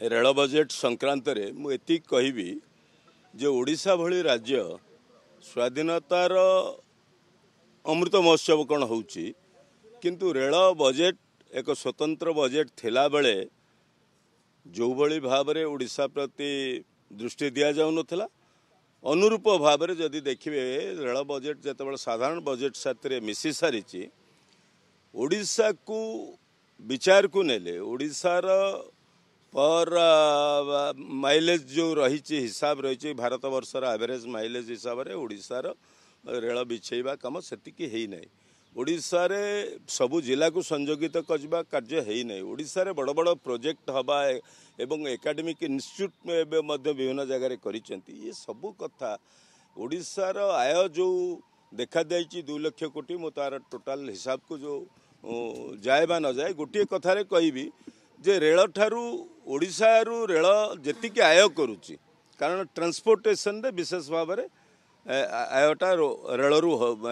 ରେଳ ବଜେଟ୍ ସଂକ୍ରାନ୍ତରେ ମୁଁ ଏତିକି କହିବି ଯେ ଓଡ଼ିଶା ଭଳି ରାଜ୍ୟ ସ୍ୱାଧୀନତାର ଅମୃତ ମହୋତ୍ସବ କ'ଣ ହେଉଛି? କିନ୍ତୁ ରେଳ ବଜେଟ୍ ଏକ ସ୍ୱତନ୍ତ୍ର ବଜେଟ୍ ଥିଲାବେଳେ ଯେଉଁଭଳି ଭାବରେ ଓଡ଼ିଶା ପ୍ରତି ଦୃଷ୍ଟି ଦିଆଯାଉନଥିଲା ଅନୁରୂପ ଭାବରେ ଯଦି ଦେଖିବେ ରେଳ ବଜେଟ୍ ଯେତେବେଳେ ସାଧାରଣ ବଜେଟ୍ ସାଥିରେ ମିଶି ସାରିଛି ଓଡ଼ିଶାକୁ ବିଚାରକୁ ନେଲେ ଓଡ଼ିଶାର ପର ମାଇଲେଜ ଯେଉଁ ରହିଛି ହିସାବ ରହିଛି ଭାରତ ବର୍ଷର ଆଭରେଜ ମାଇଲେଜ ହିସାବରେ ଓଡ଼ିଶାର ରେଳ ବିଛେଇବା କାମ ସେତିକି ହେଇନାହିଁ ଓଡ଼ିଶାରେ ସବୁ ଜିଲ୍ଲାକୁ ସଂଯୋଗିତ କରିବା କାର୍ଯ୍ୟ ହେଇନାହିଁ ଓଡ଼ିଶାରେ ବଡ଼ ବଡ଼ ପ୍ରୋଜେକ୍ଟ ହେବା ଏବଂ ଏକାଡେମିକ୍ ଇନଷ୍ଟିଚ୍ୟୁଟ୍ ଏବେ ମଧ୍ୟ ବିଭିନ୍ନ ଜାଗାରେ କରିଛନ୍ତି। ଇଏ ସବୁ କଥା। ଓଡ଼ିଶାର ଆୟ ଯେଉଁ ଦେଖାଯାଇଛି ଦୁଇ ଲକ୍ଷ କୋଟି ମୁଁ ତାର ଟୋଟାଲ ହିସାବକୁ ଯେଉଁ ଯାଏ ବା ନଯାଏ ଗୋଟିଏ କଥାରେ କହିବି ଯେ ରେଳଠାରୁ ଓଡ଼ିଶାରୁ ରେଳ ଯେତିକି ଆୟ କରୁଛି କାରଣ ଟ୍ରାନ୍ସପୋର୍ଟେସନରେ ବିଶେଷ ଭାବରେ ଆୟଟା ରେଳରୁ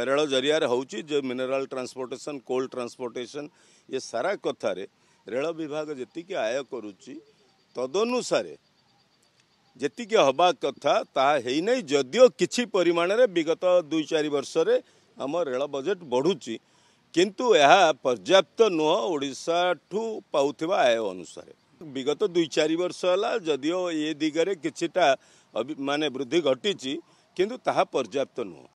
ରେଳ ଜରିଆରେ ହେଉଛି ଯେ ମିନେରାଲ ଟ୍ରାନ୍ସପୋର୍ଟେସନ୍ କୋଲ୍ଡ ଟ୍ରାନ୍ସପୋର୍ଟେସନ୍ ଏ ସାରା କଥାରେ ରେଳ ବିଭାଗ ଯେତିକି ଆୟ କରୁଛି ତଦନୁସାରେ ଯେତିକି ହେବା କଥା ତାହା ହେଇନାହିଁ ଯଦିଓ କିଛି ପରିମାଣରେ ବିଗତ ଦୁଇ ଚାରି ବର୍ଷରେ ଆମ ରେଳ ବଜେଟ୍ ବଢ଼ୁଛି କିନ୍ତୁ ଏହା ପର୍ଯ୍ୟାପ୍ତ ନୁହଁ ଓଡ଼ିଶାଠୁ ପାଉଥିବା ଆୟ ଅନୁସାରେ। ବିଗତ ଦୁଇ ଚାରି ବର୍ଷ ହେଲା ଯଦିଓ ଏ ଦିଗରେ କିଛିଟା ମାନେ ବୃଦ୍ଧି ଘଟିଛି କିନ୍ତୁ ତାହା ପର୍ଯ୍ୟାପ୍ତ ନୁହଁ